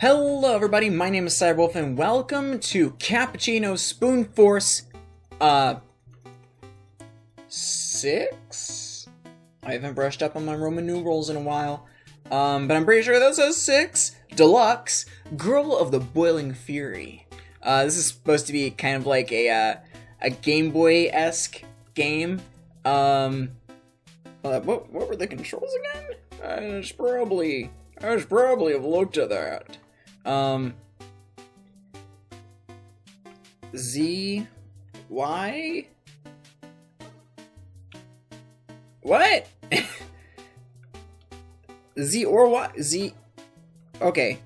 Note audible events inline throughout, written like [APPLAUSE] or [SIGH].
Hello everybody, my name is Cyberwolf and welcome to Cappuccino Spoontforce, uh, six? I haven't brushed up on my Roman numerals in a while, um, but I'm pretty sure that says six. Deluxe, Girl of the Boiling Fury. Uh, this is supposed to be kind of like a, uh, a Game Boy-esque game. Um, uh, what, what were the controls again? I should probably, I should probably have looked at that. Um, Z, Y, what? [LAUGHS] Z or Y, Z, okay.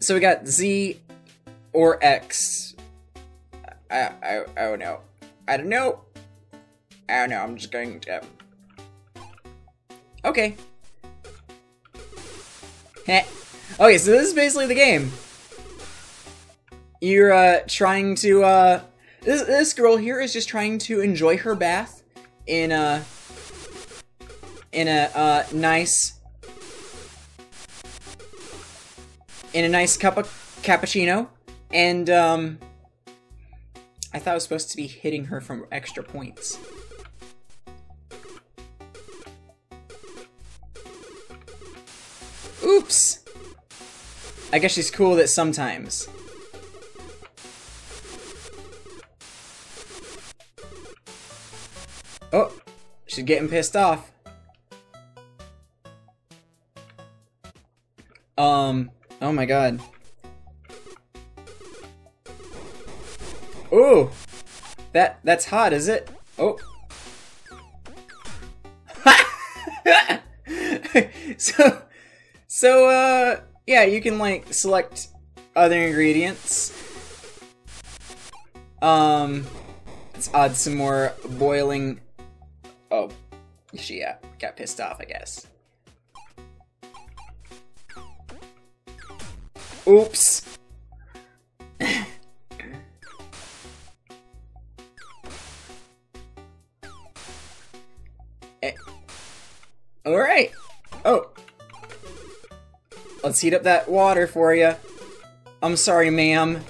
So we got Z or X. I, I, I don't know. I don't know. I don't know, I'm just going to... Okay. [LAUGHS] Okay, so this is basically the game. You're, uh, trying to, uh... This, this girl here is just trying to enjoy her bath in a... In a, uh, nice... In a nice cup of cappuccino. And, um... I thought I was supposed to be hitting her from extra points. Oops! I guess she's cool that sometimes. Oh! She's getting pissed off. Um, oh my god. Ooh! That, that's hot, is it? Oh. [LAUGHS] so, so, uh, yeah, you can, like, select other ingredients. Um, let's add some more boiling... Oh, she yeah, got pissed off, I guess. Oops. Let's heat up that water for you. I'm sorry, ma'am.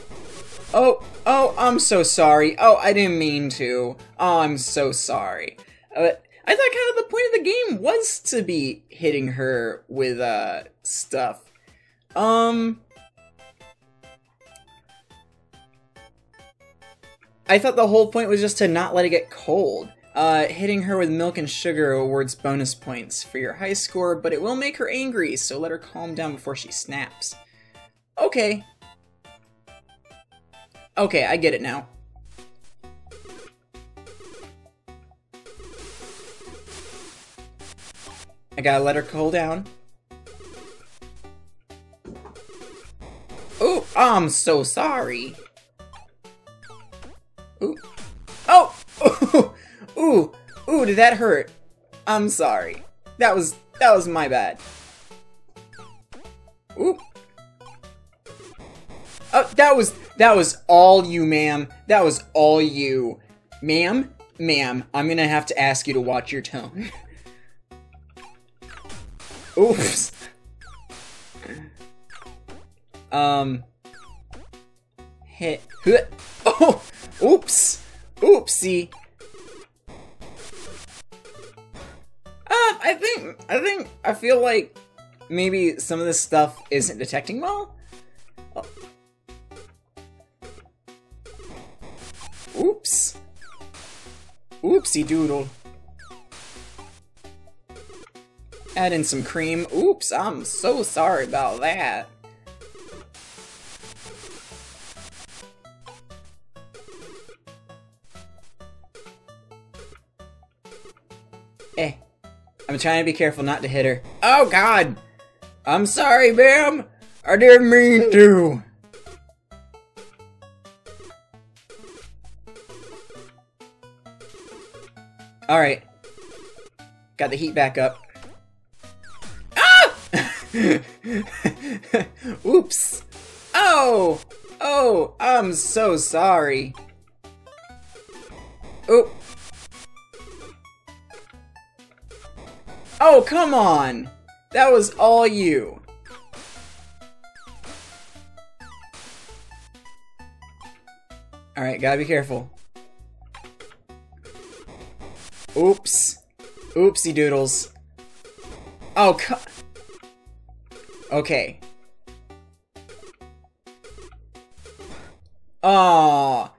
Oh, oh, I'm so sorry. Oh, I didn't mean to. Oh, I'm so sorry. Uh, I thought kind of the point of the game was to be hitting her with, uh, stuff. Um... I thought the whole point was just to not let it get cold. Uh, hitting her with milk and sugar awards bonus points for your high score, but it will make her angry, so let her calm down before she snaps. Okay. Okay, I get it now. I gotta let her cool down. Oh, I'm so sorry. Ooh. Oh! [LAUGHS] Ooh, ooh, did that hurt? I'm sorry. That was, that was my bad. Ooh. Oh, that was, that was all you, ma'am. That was all you. Ma'am, ma'am, I'm gonna have to ask you to watch your tone. [LAUGHS] Oops. um. Hit. [LAUGHS] Oh! Oops! Oopsie! I think, I feel like maybe some of this stuff isn't detecting well. Oops. Oopsie doodle. Add in some cream. Oops, I'm so sorry about that. Eh. I'm trying to be careful not to hit her. Oh god! I'm sorry, ma'am! I didn't mean to! Alright. Got the heat back up. Ah! [LAUGHS] Oops! Oh! Oh, I'm so sorry. Oh, Oh, come on! That was all you. Alright, gotta be careful. Oops. Oopsie doodles. Oh, come... Okay. Aw.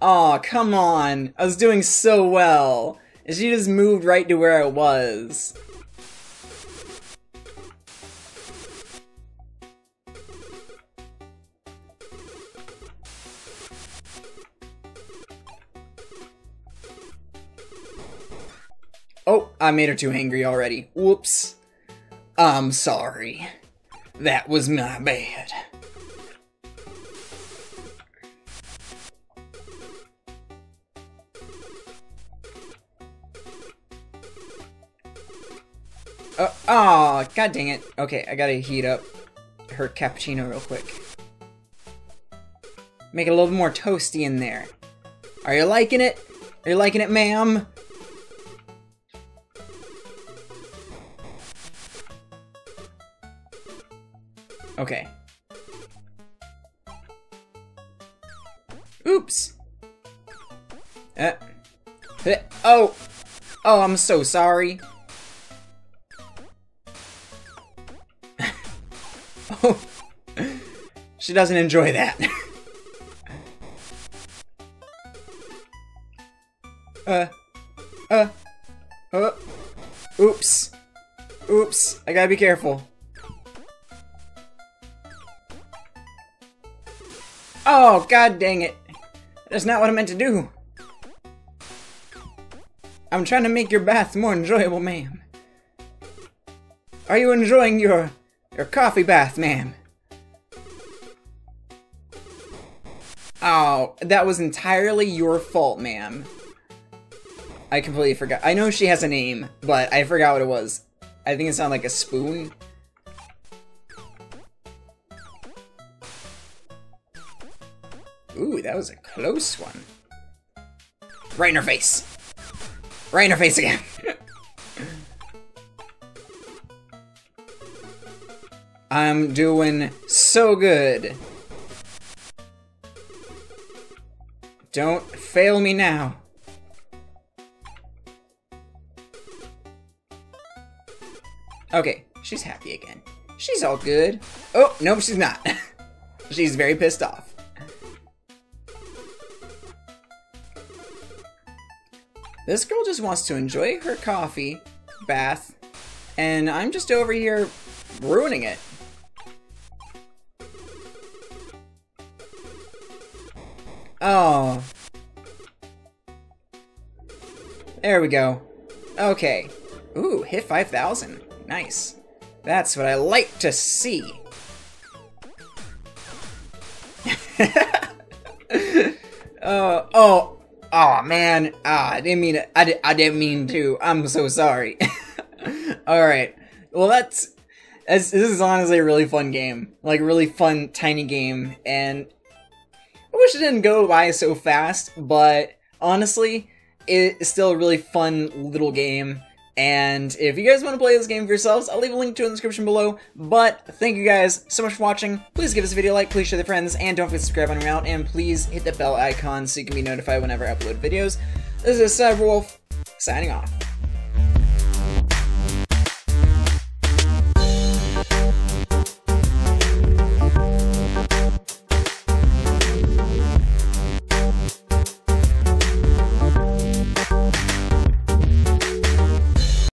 Aw, come on. I was doing so well. And she just moved right to where I was. Oh, I made her too angry already. Whoops. I'm sorry. That was my bad. Uh, oh, god dang it. Okay, I gotta heat up her cappuccino real quick. Make it a little more toasty in there. Are you liking it? Are you liking it, ma'am? Okay. Oops. Uh. Oh! Oh, I'm so sorry. [LAUGHS] oh. She doesn't enjoy that. [LAUGHS] uh. Uh. Uh. Oops. Oops. I gotta be careful. Oh, god dang it. That's not what I meant to do. I'm trying to make your bath more enjoyable, ma'am. Are you enjoying your your coffee bath, ma'am? Oh, that was entirely your fault, ma'am. I completely forgot. I know she has a name, but I forgot what it was. I think it sounded like a spoon. Ooh, that was a close one. Right in her face. Right in her face again. [LAUGHS] I'm doing so good. Don't fail me now. Okay, she's happy again. She's all good. Oh, no, she's not. [LAUGHS] she's very pissed off. This girl just wants to enjoy her coffee, bath, and I'm just over here ruining it. Oh. There we go. Okay. Ooh, hit 5,000. Nice. That's what I like to see. [LAUGHS] uh, oh, Oh man, ah, I didn't mean it. I, di I didn't mean to. I'm so sorry. [LAUGHS] All right. Well, that's, that's this is honestly a really fun game. Like really fun tiny game, and I wish it didn't go by so fast. But honestly, it's still a really fun little game. And if you guys want to play this game for yourselves, I'll leave a link to it in the description below. But thank you guys so much for watching. Please give this video a like, please share with friends, and don't forget to subscribe on your out, and please hit the bell icon so you can be notified whenever I upload videos. This is Cyberwolf, signing off.